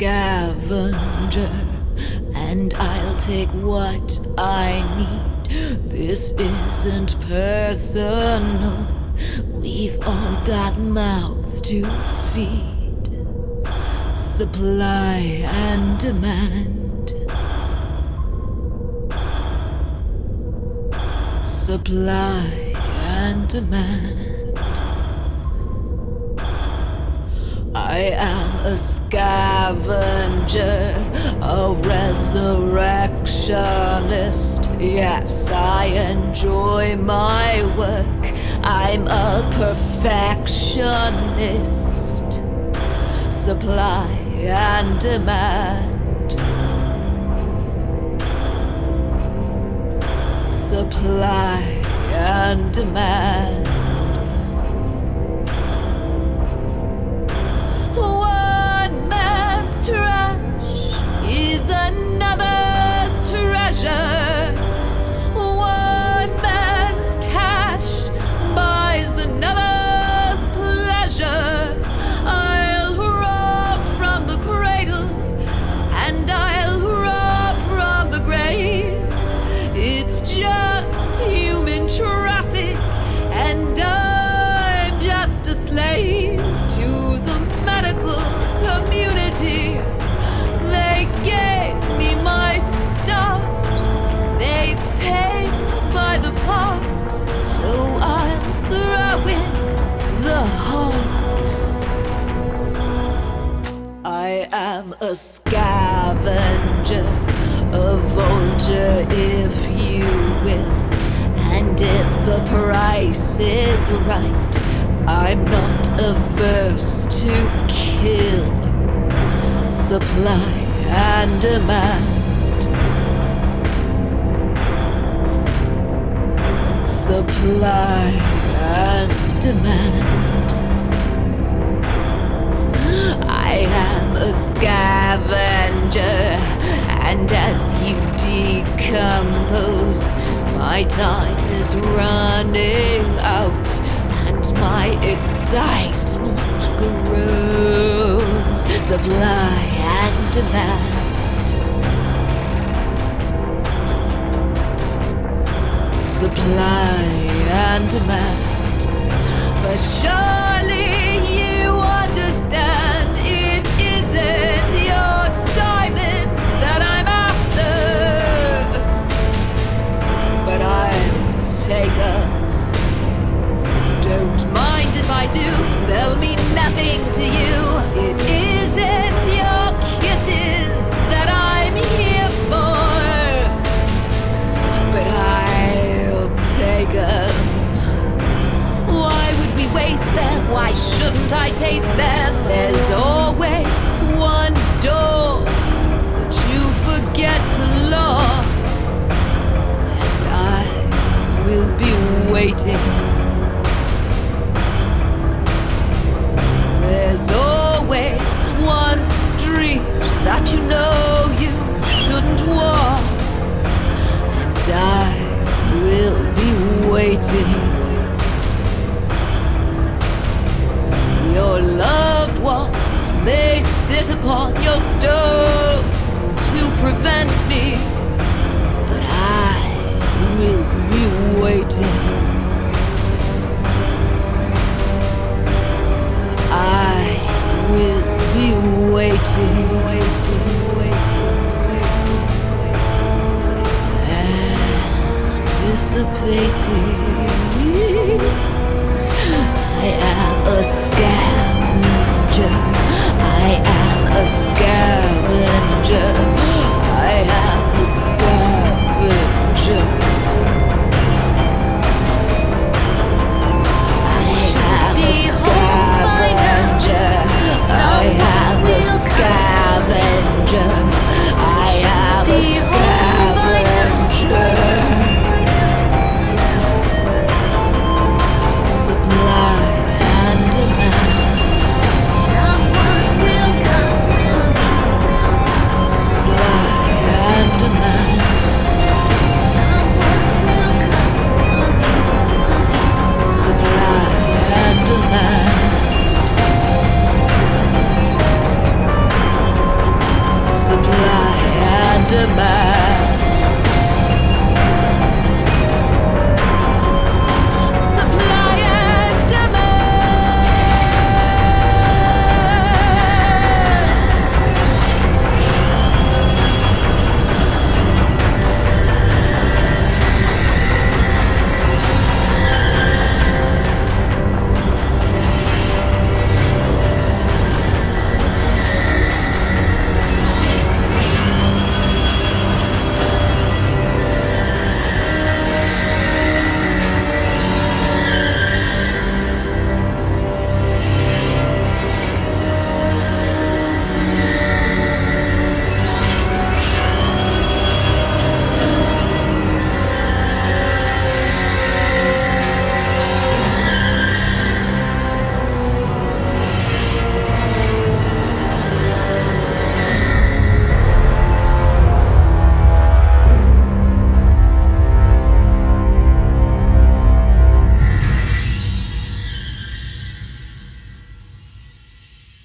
Scavenger, and I'll take what I need. This isn't personal. We've all got mouths to feed. Supply and demand. Supply and demand. I am a scavenger, a resurrectionist. Yes, I enjoy my work. I'm a perfectionist. Supply and demand. Supply and demand. I am a scavenger, a vulture, if you will. And if the price is right, I'm not averse to kill. Supply and demand. Supply and demand. And as you decompose, my time is running out, and my excitement grows. Supply and demand. Supply and demand. But surely Why shouldn't I taste them? There's always one door that you forget to lock, and I will be waiting. There's always one street that you know you shouldn't walk, and I will be waiting.